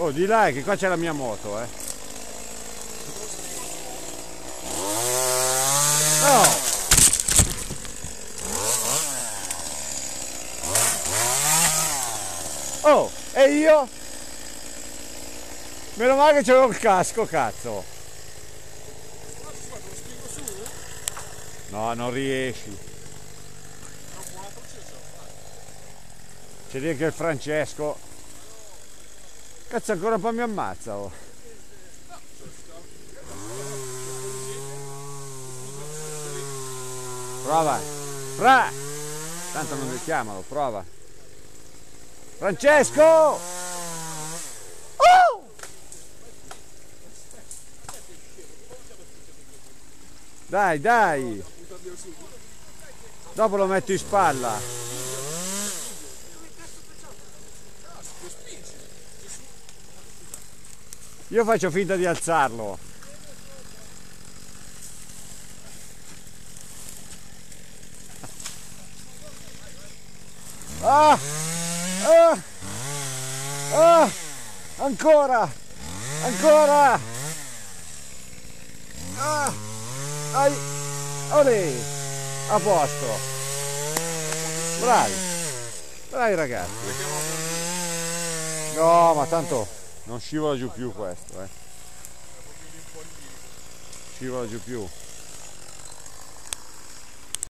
Oh, di là che qua c'è la mia moto, eh. No! Oh, e io? Meno male che c'avevo il casco, cazzo. No, non riesci. C'è lì anche il Francesco. Cazzo ancora un po' mi ammazza oh. Prova. Fra! Tanto non mi chiamalo, prova. Francesco! Oh! Dai, dai! Dopo lo metto in spalla. Io faccio finta di alzarlo. Ah! Ah! Ah! Ancora! Ancora! Ah! Ai! Olè! A posto! Bravi! Bravi ragazzi! No, ma tanto non scivola giù più questo, eh. Scivola giù più.